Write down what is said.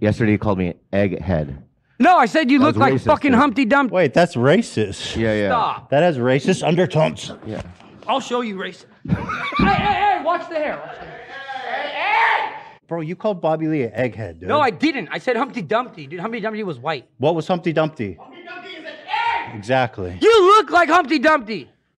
Yesterday, you called me egghead. No, I said you That look like racist, fucking dude. Humpty Dumpty. Wait, that's racist. Yeah, yeah. Stop. That has racist undertones. Yeah. I'll show you racist. hey, hey, hey, watch the hair. Watch the hair. Bro, you called Bobby Lee an egghead, dude. No, I didn't. I said Humpty Dumpty. Dude, Humpty Dumpty was white. What was Humpty Dumpty? Exactly. You look like Humpty Dumpty.